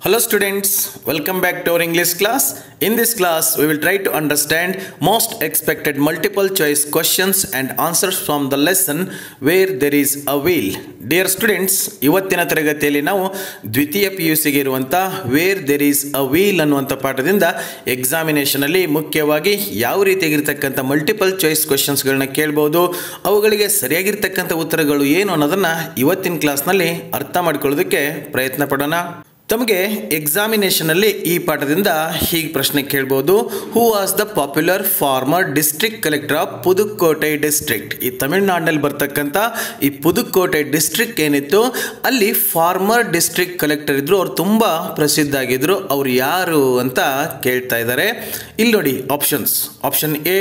Hello students, welcome back to our English class. In this class, we will try to understand most expected multiple choice questions and answers from the lesson where there is a wheel. Dear students, ಇವತ್ತಿನ ತರಗತಿಯಲ್ಲಿ ನಾವು ದ್ವಿತೀಯ P U ಸಿಗೆ ಇರುವಂಥ where there is a wheel ಅನ್ನುವಂಥ ಪಾಠದಿಂದ ಎಕ್ಸಾಮಿನೇಷನಲ್ಲಿ ಮುಖ್ಯವಾಗಿ ಯಾವ ರೀತಿಯಾಗಿರ್ತಕ್ಕಂಥ ಮಲ್ಟಿಪಲ್ ಚಾಯ್ಸ್ ಕ್ವಶನ್ಸ್ಗಳನ್ನ ಕೇಳ್ಬೋದು ಅವುಗಳಿಗೆ ಸರಿಯಾಗಿರ್ತಕ್ಕಂಥ ಉತ್ತರಗಳು ಏನು ಅನ್ನೋದನ್ನು ಇವತ್ತಿನ ಕ್ಲಾಸ್ನಲ್ಲಿ ಅರ್ಥ ಮಾಡ್ಕೊಳ್ಳೋದಕ್ಕೆ ಪ್ರಯತ್ನ ಪಡೋಣ ತಮಗೆ ಎಕ್ಸಾಮಿನೇಷನಲ್ಲಿ ಈ ಪಾಠದಿಂದ ಹೀಗೆ ಪ್ರಶ್ನೆ ಕೇಳ್ಬೋದು. Who was the popular former district collector of Pudukkottai district ಈ ತಮಿಳುನಾಡಿನಲ್ಲಿ ಬರ್ತಕ್ಕಂಥ ಈ ಪುದುಕೋಟೆ ಡಿಸ್ಟ್ರಿಕ್ಟ್ ಏನಿತ್ತು, ಅಲ್ಲಿ ಫಾರ್ಮರ್ ಡಿಸ್ಟ್ರಿಕ್ಟ್ ಕಲೆಕ್ಟರ್ ಇದ್ದರು ಅವ್ರು ತುಂಬ ಪ್ರಸಿದ್ಧ ಆಗಿದ್ರು ಅವ್ರು ಯಾರು ಅಂತ ಕೇಳ್ತಾ ಇದ್ದಾರೆ. ಇಲ್ಲಿ ನೋಡಿ options option A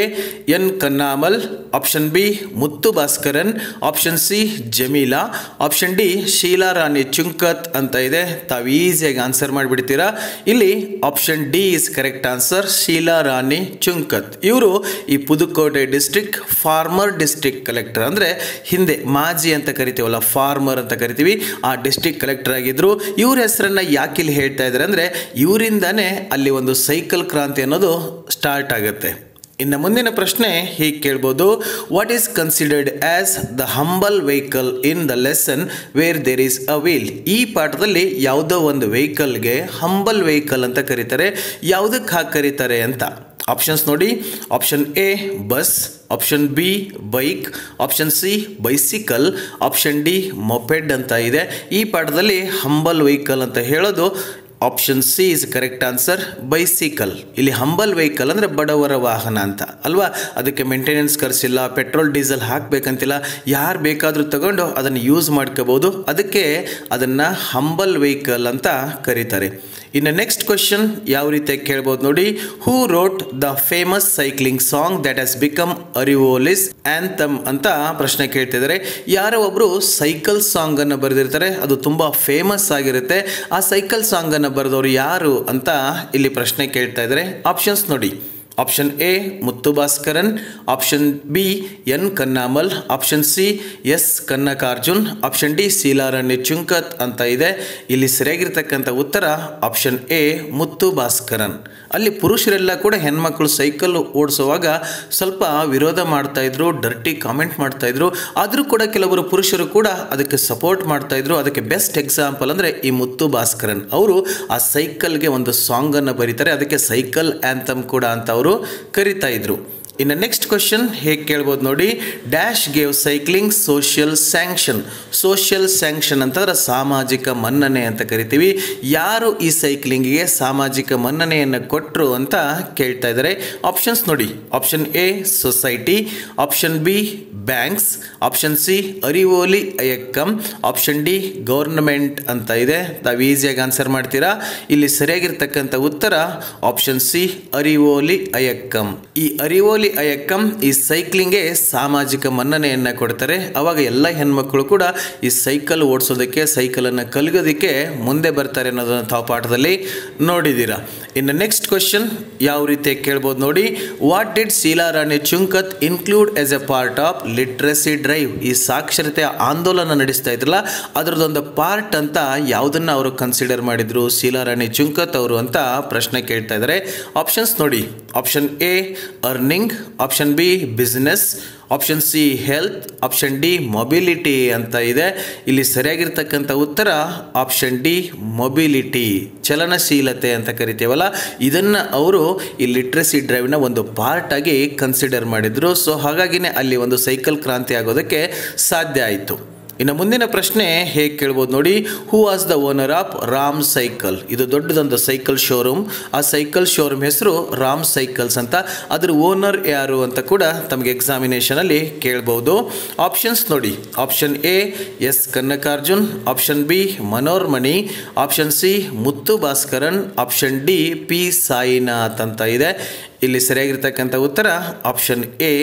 N Kannammal option B Muthu Bhaskaran option C Jameela option D Sheela Rani Chunkath ಅಂತ ಇದೆ. ತಾವು ಈಸಿಯಾಗಿ ಆನ್ಸರ್ ಮಾಡಿಬಿಡ್ತೀರಾ? ಇಲ್ಲಿ option D is correct answer Sheela Rani Chunkath ಇವರು ಈ Pudukkottai district former district collector ಅಂದರೆ ಹಿಂದೆ ಮಾಜಿ ಅಂತ ಕರಿತೀವಲ್ಲ ಫಾರ್ಮರ್ ಅಂತ ಕರಿತೀವಿ. ಆ ಡಿಸ್ಟ್ರಿಕ್ಟ್ ಕಲೆಕ್ಟರ್ ಆಗಿದ್ರು. ಇವ್ರ ಹೆಸರನ್ನು ಯಾಕೆ ಇಲ್ಲಿ ಹೇಳ್ತಾ ಇದ್ದಾರೆ ಅಂದರೆ, ಇವರಿಂದನೇ ಅಲ್ಲಿ ಒಂದು ಸೈಕಲ್ ಕ್ರಾಂತಿ ಅನ್ನೋದು ಸ್ಟಾರ್ಟ್ ಆಗುತ್ತೆ. ಇನ್ನು ಮುಂದಿನ ಪ್ರಶ್ನೆ ಹೀಗೆ ಕೇಳ್ಬೋದು. What is considered as the humble vehicle in the lesson where there is a wheel ಈ ಪಾಠದಲ್ಲಿ ಯಾವುದೋ ಒಂದು ವೆಹಿಕಲ್ಗೆ ಹಂಬಲ್ ವೆಹಿಕಲ್ ಅಂತ ಕರೀತಾರೆ. ಯಾವುದಕ್ಕೆ ಹಾಕಿ ಕರೀತಾರೆ ಅಂತ? ಆಪ್ಷನ್ಸ್ ನೋಡಿ. Option A bus option B bike option C bicycle option D moped ಅಂತ ಇದೆ. ಈ ಪಾಠದಲ್ಲಿ ಹಂಬಲ್ ವೆಹಿಕಲ್ ಅಂತ ಹೇಳೋದು option C is correct answer bicycle ಇಲ್ಲಿ ಹಂಬಲ್ ವೆಹಿಕಲ್ ಅಂದರೆ ಬಡವರ ವಾಹನ ಅಂತ. ಅಲ್ವಾ? ಅದಕ್ಕೆ ಮೇಂಟೆನೆನ್ಸ್ ಖರ್ಚಿಲ್ಲ ಪೆಟ್ರೋಲ್ ಡೀಸೆಲ್ ಹಾಕಬೇಕಂತಿಲ್ಲ. ಯಾರು ಬೇಕಾದರೂ ತಗೊಂಡು ಅದನ್ನು ಯೂಸ್ ಮಾಡ್ಕೋಬೋದು. ಅದಕ್ಕೆ ಅದನ್ನು ಹಂಬಲ್ ವೆಹಿಕಲ್ ಅಂತ ಕರೀತಾರೆ. ಇನ್ನು ನೆಕ್ಸ್ಟ್ ಕ್ವೆಶನ್ ಯಾವ ರೀತಿ ಕೇಳ್ಬೋದು ನೋಡಿ. Who wrote the famous cycling song that has become Arivoli's anthem ಅಂತ ಪ್ರಶ್ನೆ ಕೇಳ್ತಿದ್ದಾರೆ. ಯಾರೋ ಒಬ್ಬರು ಸೈಕಲ್ ಸಾಂಗನ್ನು ಬರೆದಿರ್ತಾರೆ, ಅದು ತುಂಬ ಫೇಮಸ್ ಆಗಿರುತ್ತೆ. ಆ ಸೈಕಲ್ ಸಾಂಗನ್ನು ಬರೆದವರು ಯಾರು ಅಂತ ಇಲ್ಲಿ ಪ್ರಶ್ನೆ ಕೇಳ್ತಾ ಇದ್ದಾರೆ. ಆಪ್ಷನ್ಸ್ ನೋಡಿ. Option A Muthu Bhaskaran option B N Kannammal option C S Kannakarjun option D Sheela Rani Chunkath ಅಂತ ಇದೆ. ಇಲ್ಲಿ ಸರಿಯಾಗಿರ್ತಕ್ಕಂಥ ಉತ್ತರ ಆಪ್ಷನ್ ಎ ಮುತ್ತು ಭಾಸ್ಕರನ್ ಅಲ್ಲಿ ಪುರುಷರೆಲ್ಲ ಕೂಡ ಹೆಣ್ಮಕ್ಳು ಸೈಕಲ್ ಓಡಿಸುವಾಗ ಸ್ವಲ್ಪ ವಿರೋಧ ಮಾಡ್ತಾಯಿದ್ರು ಡರ್ಟಿ ಕಾಮೆಂಟ್ ಮಾಡ್ತಾಯಿದ್ರು ಆದರೂ ಕೂಡ ಕೆಲವರು ಪುರುಷರು ಕೂಡ ಅದಕ್ಕೆ ಸಪೋರ್ಟ್ ಮಾಡ್ತಾಯಿದ್ರು ಅದಕ್ಕೆ ಬೆಸ್ಟ್ ಎಕ್ಸಾಂಪಲ್ ಅಂದರೆ ಈ ಮುತ್ತು ಭಾಸ್ಕರನ್ ಅವರು ಆ ಸೈಕಲ್ಗೆ ಒಂದು ಸಾಂಗನ್ನು ಬರೀತಾರೆ. ಅದಕ್ಕೆ ಸೈಕಲ್ ಆ್ಯಂಥಮ್ ಕೂಡ ಅಂತ ಅವರು ಕರಿತಾ ಇದ್ರು. ಇನ್ನು ನೆಕ್ಸ್ಟ್ ಕ್ವಶನ್ ಹೇಗೆ ಕೇಳ್ಬೋದು ನೋಡಿ dash gave cycling social sanction social sanction ಅಂತಂದ್ರೆ ಸಾಮಾಜಿಕ ಮನ್ನಣೆ ಅಂತ ಕರಿತೀವಿ. ಯಾರು ಈ ಸೈಕ್ಲಿಂಗಿಗೆ ಸಾಮಾಜಿಕ ಮನ್ನಣೆಯನ್ನು ಕೊಟ್ಟರು ಅಂತ ಕೇಳ್ತಾ ಇದ್ದಾರೆ. ಆಪ್ಷನ್ಸ್ ನೋಡಿ option A society option B banks option C Arivoli, Iyakkam option D government ಅಂತ ಇದೆ. ತಾವು ಈಸಿಯಾಗಿ ಆನ್ಸರ್ ಮಾಡ್ತೀರಾ? ಇಲ್ಲಿ ಸರಿಯಾಗಿರ್ತಕ್ಕಂಥ ಉತ್ತರ ಆಪ್ಷನ್ ಸಿ ಅರಿವೋಲಿ, ಅಯ್ಯಕ್ಕಂ. ಈ ಅರಿವೋಲಿ ಅಯ್ಯಕ್ಕಂ ಈ ಸೈಕ್ಲಿಂಗ್ಗೆ ಸಾಮಾಜಿಕ ಮನ್ನಣೆಯನ್ನು ಕೊಡ್ತಾರೆ. ಅವಾಗ ಎಲ್ಲ ಹೆಣ್ಮಕ್ಳು ಕೂಡ ಈ ಸೈಕಲ್ ಓಡಿಸೋದಕ್ಕೆ, ಸೈಕಲನ್ನು ಕಲಗೋದಕ್ಕೆ ಮುಂದೆ ಬರ್ತಾರೆ ಅನ್ನೋದನ್ನು ತಾವು ಪಾಠದಲ್ಲಿ ನೋಡಿದ್ದೀರಾ. ಇನ್ನು ನೆಕ್ಸ್ಟ್ ಕ್ವೆಶನ್ ಯಾವ ರೀತಿ ಕೇಳ್ಬೋದು ನೋಡಿ. What did Sheela Rani Chunkath include as a part of literacy drive ಈ ಸಾಕ್ಷರತೆ ಆಂದೋಲನ ನಡೆಸ್ತಾ ಇದ್ರಲ್ಲ, ಅದರದ್ದೊಂದು ಪಾರ್ಟ್ ಅಂತ ಯಾವುದನ್ನು ಅವರು ಕನ್ಸಿಡರ್ ಮಾಡಿದರು? ಶೀಲಾ ರಾಣಿ ಚುಂಕತ್ ಅವರು ಅಂತ ಪ್ರಶ್ನೆ ಕೇಳ್ತಾ ಇದ್ದಾರೆ. ಆಪ್ಷನ್ಸ್ ನೋಡಿ. Option A earning option B business option C health option D mobility ಅಂತ ಇದೆ. ಇಲ್ಲಿ ಸರಿಯಾಗಿರ್ತಕ್ಕಂಥ ಉತ್ತರ ಆಪ್ಷನ್ ಡಿ ಮೊಬಿಲಿಟಿ ಚಲನಶೀಲತೆ ಅಂತ ಕರಿತೀವಲ್ಲ? ಇದನ್ನು ಅವರು ಈ ಲಿಟ್ರಸಿ ಡ್ರೈವ್ನ ಒಂದು ಪಾರ್ಟಾಗಿ ಕನ್ಸಿಡರ್ ಮಾಡಿದರು. ಸೊ ಹಾಗಾಗಿನೇ ಅಲ್ಲಿ ಒಂದು ಸೈಕಲ್ ಕ್ರಾಂತಿ ಆಗೋದಕ್ಕೆ ಸಾಧ್ಯ ಆಯಿತು. ಇನ್ನು ಮುಂದಿನ ಪ್ರಶ್ನೆ ಹೇಗೆ ಕೇಳ್ಬೋದು ನೋಡಿ. Who as the owner of Ram cycle ಇದು ದೊಡ್ಡದೊಂದು ಸೈಕಲ್ ಶೋರೂಮ್ ಆ ಸೈಕಲ್ ಶೋರೂಮ್ ಹೆಸರು ರಾಮ್ ಸೈಕಲ್ಸ್ ಅಂತ. ಅದ್ರ ಓನರ್ ಯಾರು ಅಂತ ಕೂಡ ತಮಗೆ ಎಕ್ಸಾಮಿನೇಷನಲ್ಲಿ ಕೇಳ್ಬೋದು. ಆಪ್ಷನ್ಸ್ ನೋಡಿ. Option A S Kannakarjun option B Manormani option C Muthu Bhaskaran. Option D P Sainath ಅಂತ ಇದೆ. ಇಲ್ಲಿ ಸರಿಯಾಗಿರ್ತಕ್ಕಂಥ ಉತ್ತರ ಆಪ್ಷನ್ ಎ,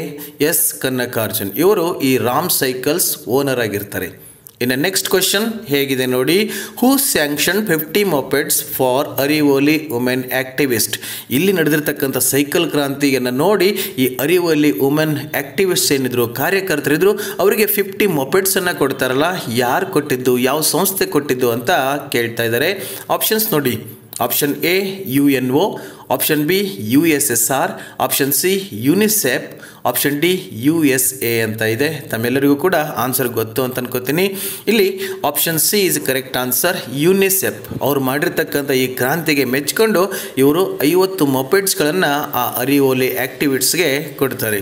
ಎಸ್ ಕನ್ನಕಾರ್ಜುನ್ ಇವರು ಈ ರಾಮ್ ಸೈಕಲ್ಸ್ ಓನರ್ ಆಗಿರ್ತಾರೆ. ಇನ್ನು ನೆಕ್ಸ್ಟ್ ಕ್ವೆಶನ್ ಹೇಗಿದೆ ನೋಡಿ, who sanction fifty mopeds for Arivoli women activist ಇಲ್ಲಿ ನಡೆದಿರ್ತಕ್ಕಂಥ ಸೈಕಲ್ ಕ್ರಾಂತಿಯನ್ನು ನೋಡಿ, ಈ ಅರಿವೋಲಿ ವುಮೆನ್ ಆಕ್ಟಿವಿಸ್ಟ್ ಏನಿದ್ರು, ಕಾರ್ಯಕರ್ತರಿದ್ರು, ಅವರಿಗೆ ಫಿಫ್ಟಿ ಮೊಪೆಟ್ಸನ್ನು ಕೊಡ್ತಾರಲ್ಲ, ಯಾರು ಕೊಟ್ಟಿದ್ದು, ಯಾವ ಸಂಸ್ಥೆ ಕೊಟ್ಟಿದ್ದು ಅಂತ ಕೇಳ್ತಾ ಇದ್ದಾರೆ. ಆಪ್ಷನ್ಸ್ ನೋಡಿ. Option A, U N O option B U S S R option C UNICEF option D U S A ಅಂತ ಇದೆ. ತಮ್ಮೆಲ್ಲರಿಗೂ ಕೂಡ ಆನ್ಸರ್ ಗೊತ್ತು ಅಂತ ಅನ್ಕೋತೀನಿ. ಇಲ್ಲಿ option C is correct answer UNICEF ಅವ್ರು ಮಾಡಿರ್ತಕ್ಕಂಥ ಈ ಕ್ರಾಂತಿಗೆ ಮೆಚ್ಕೊಂಡು ಇವರು ಐವತ್ತು ಮೊಪೆಡ್ಸ್ಗಳನ್ನು ಆ ಅರಿವೋಲಿ ಆ್ಯಕ್ಟಿವಿಟ್ಸ್ಗೆ ಕೊಡ್ತಾರೆ.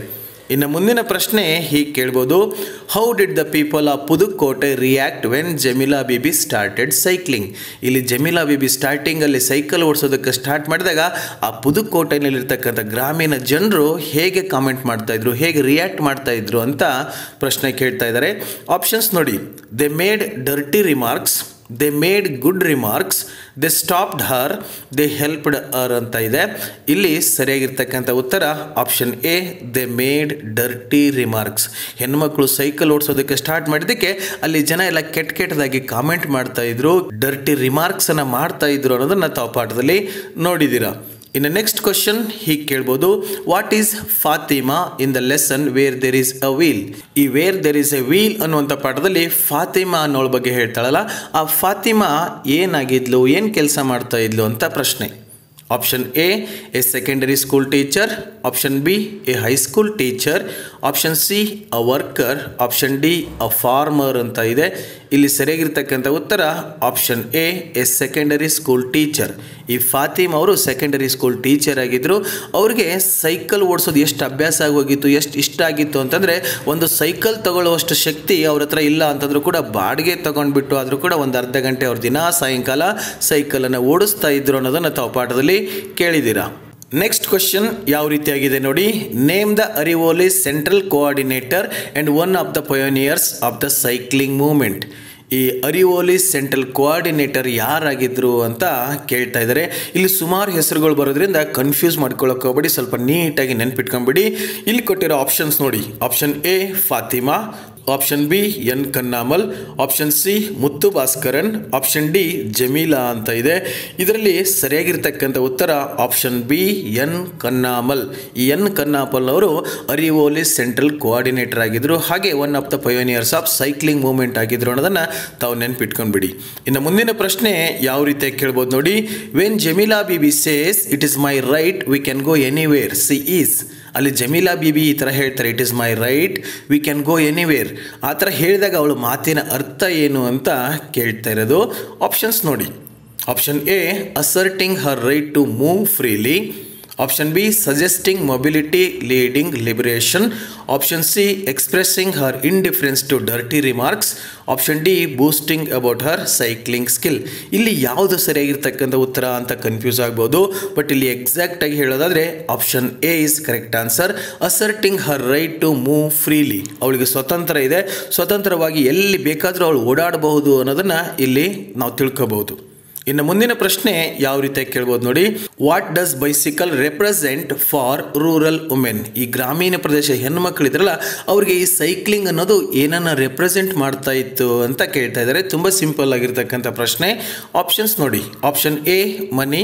ಇನ್ನು ಮುಂದಿನ ಪ್ರಶ್ನೆ ಹೀಗೆ ಕೇಳ್ಬೋದು. How did the people of Pudukkottai react when Jamila Bibi started cycling ಇಲ್ಲಿ ಜಮೀಲಾ ಬಿಬಿ ಸ್ಟಾರ್ಟಿಂಗಲ್ಲಿ ಸೈಕಲ್ ಓಡಿಸೋದಕ್ಕೆ ಸ್ಟಾರ್ಟ್ ಮಾಡಿದಾಗ ಆ ಪುದುಕೋಟೆಯಲ್ಲಿರ್ತಕ್ಕಂಥ ಗ್ರಾಮೀಣ ಜನರು ಹೇಗೆ ಕಾಮೆಂಟ್ ಮಾಡ್ತಾಯಿದ್ರು ಹೇಗೆ ರಿಯಾಕ್ಟ್ ಮಾಡ್ತಾಯಿದ್ರು ಅಂತ ಪ್ರಶ್ನೆ ಕೇಳ್ತಾ ಇದ್ದಾರೆ. ಆಪ್ಷನ್ಸ್ ನೋಡಿ. They made dirty remarks they made good remarks they stopped her they helped her ಅಂತ ಇದೆ. ಇಲ್ಲಿ ಸರಿಯಾಗಿರ್ತಕ್ಕಂಥ ಉತ್ತರ option A they made dirty remarks ಹೆಣ್ಮಕ್ಳು ಸೈಕಲ್ ಓಡಿಸೋದಕ್ಕೆ ಸ್ಟಾರ್ಟ್ ಮಾಡಿದ್ದಕ್ಕೆ ಅಲ್ಲಿ ಜನ ಎಲ್ಲ ಕೆಟ್ಟ ಕೆಟ್ಟದಾಗಿ ಕಾಮೆಂಟ್ ಮಾಡ್ತಾ ಇದ್ರು. ಡರ್ಟಿ ರಿಮಾರ್ಕ್ಸನ್ನು ಮಾಡ್ತಾ ಇದ್ರು ಅನ್ನೋದನ್ನು ತಾವು ಪಾಠದಲ್ಲಿ ನೋಡಿದ್ದೀರಾ. ಇನ್ನು ನೆಕ್ಸ್ಟ್ ಕ್ವಶನ್ ಹೀಗೆ ಕೇಳ್ಬೋದು what is Fatima in the lesson where there is a wheel ಈ where there is a wheel ಅನ್ನುವಂಥ ಪಾಠದಲ್ಲಿ ಫಾತಿಮಾ ಅನ್ನೋಳ ಬಗ್ಗೆ ಹೇಳ್ತಾಳಲ್ಲ. ಆ ಫಾತಿಮಾ ಏನಾಗಿದ್ಲು, ಏನು ಕೆಲಸ ಮಾಡ್ತಾ ಇದ್ಲು ಅಂತ ಪ್ರಶ್ನೆ. Option A a secondary school teacher option B a high school teacher option C a worker option D a farmer ಅಂತ ಇದೆ. ಇಲ್ಲಿ ಸರಿಯಾಗಿರ್ತಕ್ಕಂಥ ಉತ್ತರ option A a secondary school teacher ಈ ಫಾತಿಮ್ ಅವರು ಸೆಕೆಂಡರಿ ಸ್ಕೂಲ್ ಟೀಚರ್ ಆಗಿದ್ದರು ಅವ್ರಿಗೆ ಸೈಕಲ್ ಓಡಿಸೋದು ಎಷ್ಟು ಅಭ್ಯಾಸ ಆಗೋಗಿತ್ತು, ಎಷ್ಟು ಇಷ್ಟ ಆಗಿತ್ತು ಅಂತಂದರೆ, ಒಂದು ಸೈಕಲ್ ತಗೊಳ್ಳುವಷ್ಟು ಶಕ್ತಿ ಅವ್ರ ಹತ್ರ ಇಲ್ಲ ಅಂತಂದ್ರೂ ಕೂಡ ಬಾಡಿಗೆ ತೊಗೊಂಡ್ಬಿಟ್ಟು ಆದರೂ ಕೂಡ ಒಂದು ಅರ್ಧ ಗಂಟೆ ಅವ್ರ ದಿನ ಸಾಯಂಕಾಲ ಸೈಕಲನ್ನು ಓಡಿಸ್ತಾ ಇದ್ರು ಅನ್ನೋದನ್ನು ತಾವು ಪಾಠದಲ್ಲಿ ಕೇಳಿದ್ದೀರಾ? ನೆಕ್ಸ್ಟ್ ಕ್ವಶನ್ ಯಾವ ರೀತಿಯಾಗಿದೆ ನೋಡಿ. Name the Arivoli central coordinator and one of the pioneers of the cycling movement ಈ ಅರಿವೋಲಿ ಸೆಂಟ್ರಲ್ ಕೋಆರ್ಡಿನೇಟರ್ ಯಾರಾಗಿದ್ದರು ಅಂತ ಕೇಳ್ತಾ ಇದ್ದಾರೆ. ಇಲ್ಲಿ ಸುಮಾರು ಹೆಸರುಗಳು ಬರೋದ್ರಿಂದ ಕನ್ಫ್ಯೂಸ್ ಮಾಡ್ಕೊಳ್ಳೋಕೆ ಹೋಗ್ಬೇಡಿ. ಸ್ವಲ್ಪ ನೀಟಾಗಿ ನೆನ್ಪಿಟ್ಕೊಂಬಿಡಿ. ಇಲ್ಲಿ ಕೊಟ್ಟಿರೋ ಆಪ್ಷನ್ಸ್ ನೋಡಿ. Option A Fatima option B N Kannammal option C Muthu Bhaskaran option D Jamila ಅಂತ ಇದೆ. ಇದರಲ್ಲಿ ಸರಿಯಾಗಿರ್ತಕ್ಕಂಥ ಉತ್ತರ ಆಪ್ಷನ್ ಬಿ ಎನ್ ಕನ್ನಾಮಲ್ ಈ ಎನ್ ಕನ್ನಾಮಲ್ ಅವರು ಅರಿವೋಲಿ ಸೆಂಟ್ರಲ್ ಕೋಆರ್ಡಿನೇಟರ್ ಆಗಿದ್ದರು ಹಾಗೆ one of the pioneers of cycling movement ಆಗಿದ್ರು ಅನ್ನೋದನ್ನು ತಾವು ನೆನ್ಪಿಟ್ಕೊಂಡ್ಬಿಡಿ. ಇನ್ನು ಮುಂದಿನ ಪ್ರಶ್ನೆ ಯಾವ ರೀತಿಯಾಗಿ ಕೇಳ್ಬೋದು ನೋಡಿ. When Jamila Bibi says it is my right we can go anywhere C ಈಸ್ ಅಲ್ಲಿ ಜಮೀಲಾ ಬಿಬಿ ಈ ಥರ ಹೇಳ್ತಾರೆ it is my right we can go anywhere ಆ ಥರ ಹೇಳಿದಾಗ ಅವಳು ಮಾತಿನ ಅರ್ಥ ಏನು ಅಂತ ಕೇಳ್ತಾ ಇರೋದು. ಆಪ್ಷನ್ಸ್ ನೋಡಿ. Option A asserting her right to move freely option B suggesting mobility leading liberation option C expressing her indifference to dirty remarks option D boasting about her cycling skill ಇಲ್ಲಿ ಯಾವುದು ಸರಿಯಾಗಿರ್ತಕ್ಕಂಥ ಉತ್ತರ ಅಂತ ಕನ್ಫ್ಯೂಸ್ ಆಗ್ಬೋದು. But ಇಲ್ಲಿ ಎಕ್ಸಾಕ್ಟಾಗಿ ಹೇಳೋದಾದರೆ option A is correct answer asserting her right to move freely ಅವಳಿಗೆ ಸ್ವತಂತ್ರ ಇದೆ. ಸ್ವತಂತ್ರವಾಗಿ ಎಲ್ಲಿ ಬೇಕಾದರೂ ಅವಳು ಓಡಾಡಬಹುದು ಅನ್ನೋದನ್ನು ಇಲ್ಲಿ ನಾವು ತಿಳ್ಕೋಬಹುದು. ಇನ್ನು ಮುಂದಿನ ಪ್ರಶ್ನೆ ಯಾವ ರೀತಿಯಾಗಿ ಕೇಳ್ಬೋದು ನೋಡಿ. What does bicycle represent for rural women ಈ ಗ್ರಾಮೀಣ ಪ್ರದೇಶ ಹೆಣ್ಮಕ್ಳು ಇದ್ರಲ್ಲ, ಅವ್ರಿಗೆ ಈ ಸೈಕ್ಲಿಂಗ್ ಅನ್ನೋದು ಏನನ್ನ ರೆಪ್ರೆಸೆಂಟ್ ಮಾಡ್ತಾ ಇತ್ತು ಅಂತ ಕೇಳ್ತಾ ಇದ್ದಾರೆ. ತುಂಬ ಸಿಂಪಲ್ ಆಗಿರ್ತಕ್ಕಂಥ ಪ್ರಶ್ನೆ. ಆಪ್ಷನ್ಸ್ ನೋಡಿ. Option A money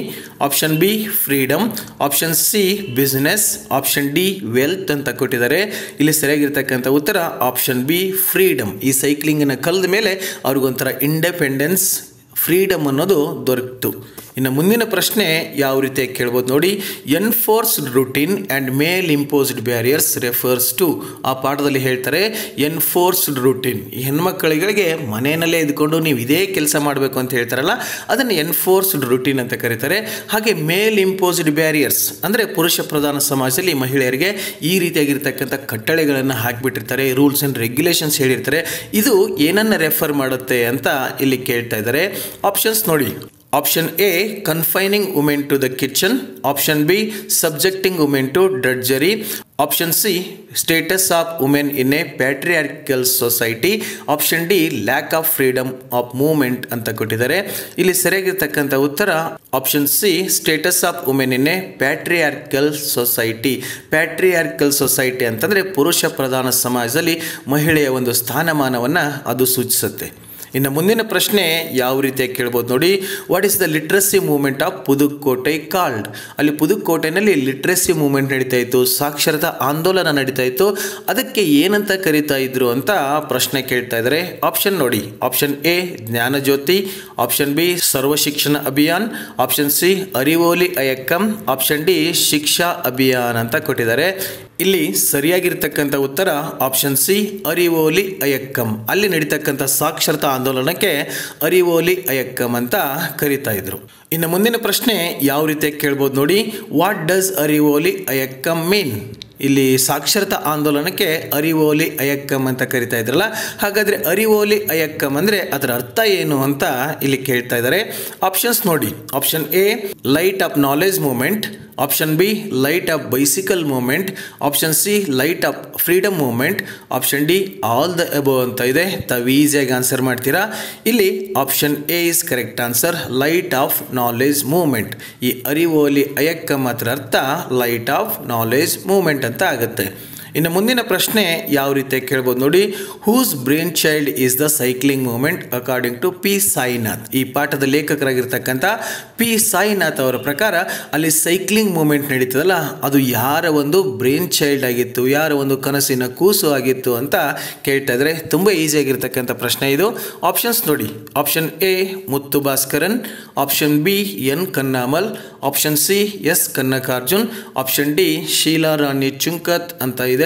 option B freedom option C business option D wealth ಅಂತ ಕೊಟ್ಟಿದ್ದಾರೆ. ಇಲ್ಲಿ ಸರಿಯಾಗಿರ್ತಕ್ಕಂಥ ಉತ್ತರ ಆಪ್ಷನ್ ಬಿ ಫ್ರೀಡಮ್ ಈ ಸೈಕ್ಲಿಂಗನ್ನು ಕಲಿದ ಮೇಲೆ ಅವ್ರಿಗೊಂಥರ ಇಂಡಿಪೆಂಡೆನ್ಸ್ ಫ್ರೀಡಮ್ ಅನ್ನೋದು ದೊರಕಿತು. ಇನ್ನು ಮುಂದಿನ ಪ್ರಶ್ನೆ ಯಾವ ರೀತಿ ಕೇಳ್ಬೋದು ನೋಡಿ enforced routine and male imposed barriers refers to ಆ ಪಾಠದಲ್ಲಿ ಹೇಳ್ತಾರೆ ಎನ್ಫೋರ್ಸ್ಡ್ ರುಟೀನ್ ಈ ಹೆಣ್ಮಕ್ಕಳಿಗಳಿಗೆ ಮನೆಯಲ್ಲೇ ಇದ್ಕೊಂಡು ನೀವು ಇದೇ ಕೆಲಸ ಮಾಡಬೇಕು ಅಂತ ಹೇಳ್ತಾರಲ್ಲ, ಅದನ್ನು ಎನ್ಫೋರ್ಸ್ಡ್ ರುಟೀನ್ ಅಂತ ಕರೀತಾರೆ. ಹಾಗೆ ಮೇಲ್ ಇಂಪೋಸ್ಡ್ ಬ್ಯಾರಿಯರ್ಸ್ ಅಂದರೆ ಪುರುಷ ಪ್ರಧಾನ ಸಮಾಜದಲ್ಲಿ ಮಹಿಳೆಯರಿಗೆ ಈ ರೀತಿಯಾಗಿರ್ತಕ್ಕಂಥ ಕಟ್ಟಳೆಗಳನ್ನು ಹಾಕಿಬಿಟ್ಟಿರ್ತಾರೆ ರೂಲ್ಸ್ ಆ್ಯಂಡ್ ರೆಗ್ಯುಲೇಷನ್ಸ್ ಹೇಳಿರ್ತಾರೆ. ಇದು ಏನನ್ನು ರೆಫರ್ ಮಾಡುತ್ತೆ ಅಂತ ಇಲ್ಲಿ ಕೇಳ್ತಾ ಇದ್ದಾರೆ. ಆಪ್ಷನ್ಸ್ ನೋಡಿ. Option A confining women to the kitchen option B subjecting women to drudgery option C status of women in a patriarchal society option D lack of freedom of movement ಅಂತ ಕೊಟ್ಟಿದ್ದಾರೆ. ಇಲ್ಲಿ ಸರಿಯಾಗಿರ್ತಕ್ಕಂಥ ಉತ್ತರ option C status of women in a patriarchal society patriarchal society ಅಂತಂದರೆ ಪುರುಷ ಪ್ರಧಾನ ಸಮಾಜದಲ್ಲಿ ಮಹಿಳೆಯ ಒಂದು ಸ್ಥಾನಮಾನವನ್ನು ಅದು ಸೂಚಿಸುತ್ತೆ. ಇನ್ನು ಮುಂದಿನ ಪ್ರಶ್ನೆ ಯಾವ ರೀತಿಯಾಗಿ ಕೇಳ್ಬೋದು ನೋಡಿ. What is the literacy movement of Pudukkottai called ಅಲ್ಲಿ ಪುದುಕೋಟೆನಲ್ಲಿ ಲಿಟ್ರಸಿ ಮೂವ್ಮೆಂಟ್ ನಡೀತಾ ಇತ್ತು, ಸಾಕ್ಷರತಾ ಆಂದೋಲನ ನಡೀತಾ ಇತ್ತು. ಅದಕ್ಕೆ ಏನಂತ ಕರೀತಾ ಇದ್ರು ಅಂತ ಪ್ರಶ್ನೆ ಕೇಳ್ತಾ ಇದ್ದಾರೆ ಆಪ್ಷನ್ ನೋಡಿ. Option A Jnanajyoti. Option B Sarva Shiksha Abhiyan. Option C Arivoli Iyakkam. Option D Shiksha Abhiyan ಅಂತ ಕೊಟ್ಟಿದ್ದಾರೆ. ಇಲ್ಲಿ ಸರಿಯಾಗಿರ್ತಕ್ಕಂಥ ಉತ್ತರ ಆಪ್ಷನ್ ಸಿ ಅರಿವೋಲಿ ಅಯಕ್ಕಂ ಅಲ್ಲಿ ನಡೀತಕ್ಕಂಥ ಸಾಕ್ಷರತಾ ಆಂದೋಲನಕ್ಕೆ ಅರಿವೋಲಿ ಅಯಕ್ಕಂ ಅಂತ ಕರೀತಾ ಇದ್ರು. ಇನ್ನು ಮುಂದಿನ ಪ್ರಶ್ನೆ ಯಾವ ರೀತಿಯಾಗಿ ಕೇಳ್ಬೋದು ನೋಡಿ. ವಾಟ್ ಡಸ್ ಅರಿವೋಲಿ ಅಯಕ್ಕಂ ಮೀನ್ ಇಲ್ಲಿ ಸಾಕ್ಷರತಾ ಆಂದೋಲನಕ್ಕೆ ಅರಿವೋಲಿ ಅಯಕ್ಕಂ ಅಂತ ಕರಿತಾ ಇದ್ರಲ್ಲ. ಹಾಗಾದರೆ ಅರಿವೋಲಿ ಅಯಕ್ಕಂ ಅಂದರೆ ಅದರ ಅರ್ಥ ಏನು ಅಂತ ಇಲ್ಲಿ ಕೇಳ್ತಾ ಇದ್ದಾರೆ. ಆಪ್ಷನ್ಸ್ ನೋಡಿ. Option A light of knowledge movement option B light of bicycle movement option C light of freedom movement option D all the above ಅಂತ ಇದೆ. ತಾವು ಈಸಿಯಾಗಿ ಆನ್ಸರ್ ಮಾಡ್ತೀರಾ. ಇಲ್ಲಿ option A is correct answer light of knowledge movement ಈ ಅರಿವೋಲಿ ಅಯಕ್ಕ ಮಾತ್ರ ಅರ್ಥ light of knowledge moment ಅಂತ ಆಗುತ್ತೆ. ಇನ್ನು ಮುಂದಿನ ಪ್ರಶ್ನೆ ಯಾವ ರೀತಿ ಕೇಳ್ಬೋದು ನೋಡಿ whose brain child is the cycling movement according to P Sainath? ಈ ಪಾಠದ ಲೇಖಕರಾಗಿರ್ತಕ್ಕಂಥ ಪಿ ಸಾಯಿನಾಥ್ ಅವರ ಪ್ರಕಾರ ಅಲ್ಲಿ ಸೈಕ್ಲಿಂಗ್ ಮೂಮೆಂಟ್ ನಡೀತದಲ್ಲ, ಅದು ಯಾರ ಒಂದು ಬ್ರೇನ್ ಚೈಲ್ಡ್ ಆಗಿತ್ತು, ಯಾರ ಒಂದು ಕನಸಿನ ಕೂಸು ಆಗಿತ್ತು ಅಂತ ಕೇಳ್ತಾಯಿದ್ರೆ ತುಂಬ ಈಸಿಯಾಗಿರ್ತಕ್ಕಂಥ ಪ್ರಶ್ನೆ ಇದು. ಆಪ್ಷನ್ಸ್ ನೋಡಿ. Option A Muthu Bhaskaran. Option B N Kannammal option C S Kannakarjun option D Sheela Rani Chunkath ಅಂತ ಇದೆ.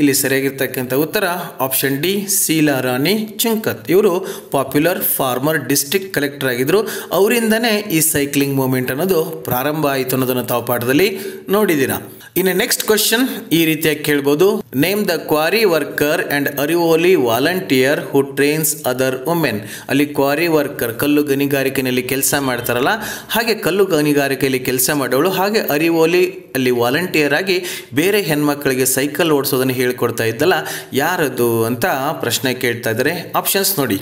ಇಲ್ಲಿ ಸರಿಯಾಗಿರ್ತಕ್ಕಂಥ ಉತ್ತರ ಆಪ್ಷನ್ ಡಿ ಶೀಲಾ ರಾಣಿ, ಚುಂಕತ್. ಇವರು ಪಾಪ್ಯುಲರ್ ಫಾರ್ಮರ್ ಡಿಸ್ಟಿಕ್ ಕಲೆಕ್ಟರ್ ಆಗಿದ್ರು. ಅವರಿಂದನೇ ಈ ಸೈಕ್ಲಿಂಗ್ ಮೂಮೆಂಟ್ ಅನ್ನೋದು ಪ್ರಾರಂಭ ಆಯಿತು ಅನ್ನೋದನ್ನು ತಾವು ಪಾಠದಲ್ಲಿ ನೋಡಿದ್ದೀರಾ. ಇನ್ನು ನೆಕ್ಸ್ಟ್ ಕ್ವಶನ್ ಈ ರೀತಿಯಾಗಿ ಕೇಳ್ಬೋದು. Name the quarry worker and Arivoli volunteer who trains other women ಅಲ್ಲಿ ಕ್ವಾರಿ ವರ್ಕರ್ ಕಲ್ಲು ಗಣಿಗಾರಿಕೆಯಲ್ಲಿ ಕೆಲಸ ಮಾಡ್ತಾರಲ್ಲ, ಹಾಗೆ ಕಲ್ಲು ಗಣಿಗಾರಿಕೆಯಲ್ಲಿ ಕೆಲಸ ಮಾಡೋಳು ಹಾಗೆ ಅರಿವೋಲಿ ಅಲ್ಲಿ ವಾಲಂಟಿಯರ್ ಆಗಿ ಬೇರೆ ಹೆಣ್ಮಕ್ಕಳಿಗೆ ಸೈಕಲ್ ಓಡಿಸೋದನ್ನು ಹೇಳಿಕೊಡ್ತಾ ಇದ್ದಲ್ಲ, ಯಾರದು ಅಂತ ಪ್ರಶ್ನೆ ಕೇಳ್ತಾ ಇದ್ದಾರೆ. ಆಪ್ಷನ್ಸ್ ನೋಡಿ.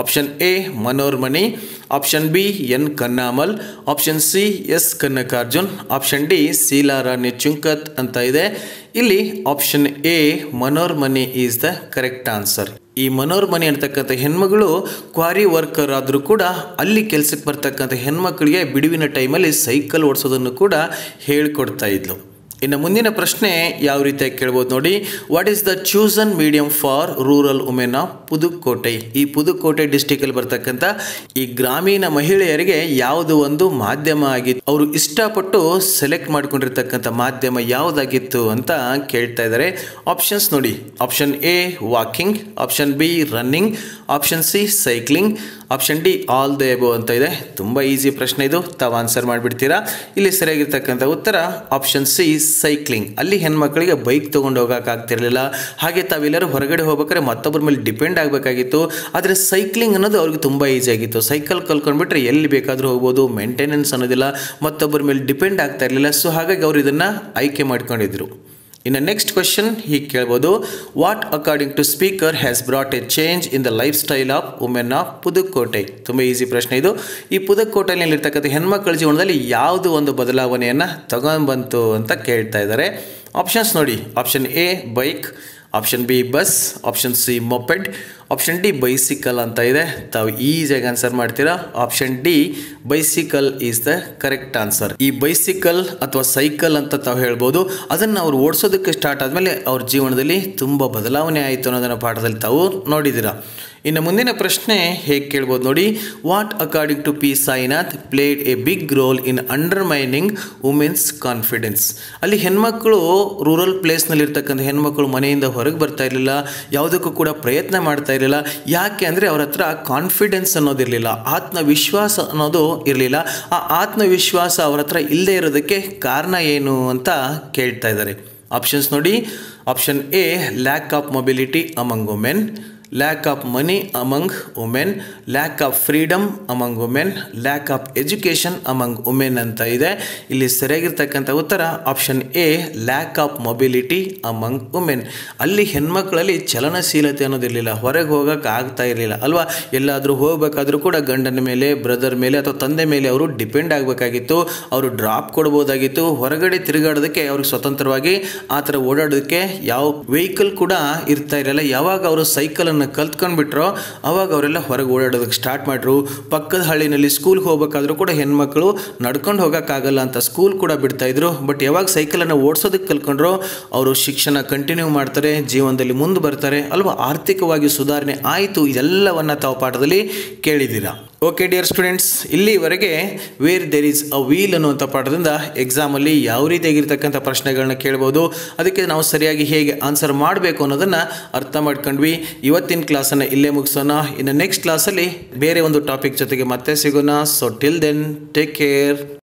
Option A Manoramani option B N Kannammal option C S Kannakarjun option D Sheelarani Chunkath ಅಂತ ಇದೆ. ಇಲ್ಲಿ option A Manoramani is the correct answer ಈ ಮನೋರ್ಮಣಿ ಅಂತಕ್ಕಂಥ ಹೆಣ್ಮಗಳು ಕ್ವಾರಿ ವರ್ಕರ್ ಆದರೂ ಕೂಡ ಅಲ್ಲಿ ಕೆಲಸಕ್ಕೆ ಬರ್ತಕ್ಕಂಥ ಹೆಣ್ಮಕ್ಳಿಗೆ ಬಿಡುವಿನ ಟೈಮಲ್ಲಿ ಸೈಕಲ್ ಓಡಿಸೋದನ್ನು ಕೂಡ ಹೇಳ್ಕೊಡ್ತಾ ಇದ್ಲು. ಇನ್ನು ಮುಂದಿನ ಪ್ರಶ್ನೆ ಯಾವ ರೀತಿಯಾಗಿ ಕೇಳ್ಬೋದು ನೋಡಿ. What is the chosen medium for rural women of Pudukkottai ಈ ಪುದುಕೋಟೆ ಡಿಸ್ಟಿಕಲ್ಲಿ ಬರ್ತಕ್ಕಂಥ ಈ ಗ್ರಾಮೀಣ ಮಹಿಳೆಯರಿಗೆ ಯಾವುದು ಒಂದು ಮಾಧ್ಯಮ ಆಗಿತ್ತು? ಅವರು ಇಷ್ಟಪಟ್ಟು ಸೆಲೆಕ್ಟ್ ಮಾಡಿಕೊಂಡಿರ್ತಕ್ಕಂಥ ಮಾಧ್ಯಮ ಯಾವುದಾಗಿತ್ತು ಅಂತ ಕೇಳ್ತಾ ಇದ್ದಾರೆ. ಆಪ್ಷನ್ಸ್ ನೋಡಿ. Option A walking option B running option C cycling option D all the above ಅಂತ ಇದೆ. ತುಂಬ ಈಸಿ ಪ್ರಶ್ನೆ ಇದು. ತಾವು ಆನ್ಸರ್ ಮಾಡಿಬಿಡ್ತೀರಾ? ಇಲ್ಲಿ ಸರಿಯಾಗಿರ್ತಕ್ಕಂಥ ಉತ್ತರ ಆಪ್ಷನ್ ಸಿ ಸೈಕ್ಲಿಂಗ್ ಅಲ್ಲಿ ಹೆಣ್ಮಕ್ಳಿಗೆ ಬೈಕ್ ತೊಗೊಂಡು ಹೋಗೋಕ್ಕಾಗ್ತಿರಲಿಲ್ಲ ಹಾಗೆ ತಾವೆಲ್ಲರೂ ಹೊರಗಡೆ ಹೋಗ್ಬೇಕಾದ್ರೆ ಮತ್ತೊಬ್ಬರ ಮೇಲೆ ಡಿಪೆಂಡ್ ಆಗಬೇಕಾಗಿತ್ತು. ಆದರೆ ಸೈಕ್ಲಿಂಗ್ ಅನ್ನೋದು ಅವ್ರಿಗೆ ತುಂಬ ಈಸಿ ಆಗಿತ್ತು. ಸೈಕಲ್ ಕಲ್ಕೊಂಡ್ಬಿಟ್ರೆ ಎಲ್ಲಿ ಬೇಕಾದರೂ ಹೋಗ್ಬೋದು ಮೇಂಟೆನೆನ್ಸ್ ಅನ್ನೋದಿಲ್ಲ. ಮತ್ತೊಬ್ಬರ ಮೇಲೆ ಡಿಪೆಂಡ್ ಆಗ್ತಾ ಇರಲಿಲ್ಲ. ಸೊ ಹಾಗಾಗಿ ಅವರು ಇದನ್ನು ಆಯ್ಕೆ ಮಾಡ್ಕೊಂಡಿದ್ರು. ಇನ್ನು ನೆಕ್ಸ್ಟ್ ಕ್ವೆಶನ್ ಹೀಗೆ ಕೇಳ್ಬೋದು what according to speaker has brought a change in the lifestyle of women of Pudukkottai ತುಂಬ ಈಸಿ ಪ್ರಶ್ನೆ ಇದು. ಈ ಪುದುಕೋಟೆಯಲ್ಲಿರ್ತಕ್ಕಂಥ ಹೆಣ್ಮಕ್ಕಳ ಜೀವನದಲ್ಲಿ ಯಾವುದು ಒಂದು ಬದಲಾವಣೆಯನ್ನು ತಗೊಂಡ್ಬಂತು ಅಂತ ಕೇಳ್ತಾ ಇದ್ದಾರೆ. ಆಪ್ಷನ್ಸ್ ನೋಡಿ. Option A bike option B bus option C moped option D bicycle ಅಂತ ಇದೆ. ತಾವು ಈಸಿಯಾಗಿ ಆನ್ಸರ್ ಮಾಡ್ತೀರಾ? Option D bicycle is the correct answer ಈ ಬೈಸಿಕಲ್ ಅಥವಾ ಸೈಕಲ್ ಅಂತ ತಾವು ಹೇಳ್ಬೋದು. ಅದನ್ನು ಅವ್ರು ಓಡಿಸೋದಕ್ಕೆ ಸ್ಟಾರ್ಟ್ ಆದಮೇಲೆ ಅವ್ರ ಜೀವನದಲ್ಲಿ ತುಂಬ ಬದಲಾವಣೆ ಆಯಿತು ಅನ್ನೋದನ್ನು ಪಾಠದಲ್ಲಿ ತಾವು ನೋಡಿದ್ದೀರಾ. ಇನ್ನು ಮುಂದಿನ ಪ್ರಶ್ನೆ ಹೇಗೆ ಕೇಳ್ಬೋದು ನೋಡಿ. What according to P Sainath played a big role in undermining women's confidence ಅಲ್ಲಿ ಹೆಣ್ಮಕ್ಳು ರೂರಲ್ ಪ್ಲೇಸ್ನಲ್ಲಿರ್ತಕ್ಕಂಥ ಹೆಣ್ಮಕ್ಳು ಮನೆಯಿಂದ ಹೊರಗೆ ಬರ್ತಾ ಇರಲಿಲ್ಲ. ಯಾವುದಕ್ಕೂ ಕೂಡ ಪ್ರಯತ್ನ ಮಾಡ್ತಾ ಇರಲಿಲ್ಲ. ಯಾಕೆ ಅಂದರೆ ಅವ್ರ ಹತ್ರ ಕಾನ್ಫಿಡೆನ್ಸ್ ಅನ್ನೋದಿರಲಿಲ್ಲ ಆತ್ಮವಿಶ್ವಾಸ ಅನ್ನೋದು ಇರಲಿಲ್ಲ. ಆ ಆತ್ಮವಿಶ್ವಾಸ ಅವ್ರ ಹತ್ರ ಇಲ್ಲದೆ ಇರೋದಕ್ಕೆ ಕಾರಣ ಏನು ಅಂತ ಕೇಳ್ತಾ ಇದ್ದಾರೆ. ಆಪ್ಷನ್ಸ್ ನೋಡಿ. Option A lack of mobility among women lack of money among women lack of freedom among women lack of education among women ಅಂತ ಇದೆ. ಇಲ್ಲಿ ಸರಿಯಾಗಿರ್ತಕ್ಕಂಥ ಉತ್ತರ option A lack of mobility among women ಅಲ್ಲಿ ಹೆಣ್ಮಕ್ಳಲ್ಲಿ ಚಲನಶೀಲತೆ ಅನ್ನೋದಿರಲಿಲ್ಲ ಹೊರಗೆ ಹೋಗೋಕೆ ಆಗ್ತಾ ಇರಲಿಲ್ಲ ಅಲ್ವಾ? ಎಲ್ಲಾದರೂ ಹೋಗಬೇಕಾದ್ರೂ ಕೂಡ ಗಂಡನ ಮೇಲೆ ಬ್ರದರ್ ಮೇಲೆ ಅಥವಾ ತಂದೆ ಮೇಲೆ ಅವರು ಡಿಪೆಂಡ್ ಆಗಬೇಕಾಗಿತ್ತು, ಅವರು ಡ್ರಾಪ್ ಕೊಡ್ಬೋದಾಗಿತ್ತು. ಹೊರಗಡೆ ತಿರುಗಾಡೋದಕ್ಕೆ ಅವ್ರಿಗೆ ಸ್ವತಂತ್ರವಾಗಿ ಆ ಥರ ಓಡಾಡೋದಕ್ಕೆ ಯಾವ ವೆಹಿಕಲ್ ಕೂಡ ಇರ್ತಾ ಇರಲಿಲ್ಲ. ಯಾವಾಗ ಅವರು ಸೈಕಲನ್ನು ಕಲ್ತ್ಕೊಂಡ್ಬಿಟ್ರೋ, ಅವಾಗ ಅವರೆಲ್ಲ ಹೊರಗೆ ಓಡಾಡೋದಕ್ಕೆ ಸ್ಟಾರ್ಟ್ ಮಾಡಿದ್ರು ಪಕ್ಕದ ಹಳ್ಳಿನಲ್ಲಿ ಸ್ಕೂಲ್ಗೆ ಹೋಗ್ಬೇಕಾದ್ರೂ ಕೂಡ ಹೆಣ್ಮಕ್ಳು ನಡ್ಕೊಂಡು ಹೋಗೋಕ್ಕಾಗಲ್ಲ ಅಂತ ಸ್ಕೂಲ್ ಕೂಡ ಬಿಡ್ತಾಯಿದ್ರು ಬಟ್ ಯಾವಾಗ ಸೈಕಲನ್ನು ಓಡಿಸೋದಕ್ಕೆ ಕಲ್ತ್ಕೊಂಡ್ರೋ, ಅವರು ಶಿಕ್ಷಣ ಕಂಟಿನ್ಯೂ ಮಾಡ್ತಾರೆ, ಜೀವನದಲ್ಲಿ ಮುಂದೆ ಬರ್ತಾರೆ. ಅಲ್ವಾ? ಆರ್ಥಿಕವಾಗಿ ಸುಧಾರಣೆ ಆಯಿತು. ಇದೆಲ್ಲವನ್ನು ತಾವು ಪಾಠದಲ್ಲಿ ಕೇಳಿದ್ದೀರಾ? ಓಕೆ ಡಿಯರ್ ಸ್ಟೂಡೆಂಟ್ಸ್ ಇಲ್ಲಿವರೆಗೆ where there is a wheel ಅನ್ನುವಂಥ ಪಾಠದಿಂದ ಎಕ್ಸಾಮಲ್ಲಿ ಯಾವ ರೀತಿಯಾಗಿರ್ತಕ್ಕಂಥ ಪ್ರಶ್ನೆಗಳನ್ನ ಕೇಳ್ಬೋದು, ಅದಕ್ಕೆ ನಾವು ಸರಿಯಾಗಿ ಹೇಗೆ ಆನ್ಸರ್ ಮಾಡಬೇಕು ಅನ್ನೋದನ್ನು ಅರ್ಥ ಮಾಡ್ಕೊಂಡ್ವಿ. ಇವತ್ತಿನ ಕ್ಲಾಸನ್ನು ಇಲ್ಲೇ ಮುಗಿಸೋಣ. ಇನ್ನು ನೆಕ್ಸ್ಟ್ ಕ್ಲಾಸಲ್ಲಿ ಬೇರೆ ಒಂದು ಟಾಪಿಕ್ ಜೊತೆಗೆ ಮತ್ತೆ ಸಿಗೋಣ. So till then take care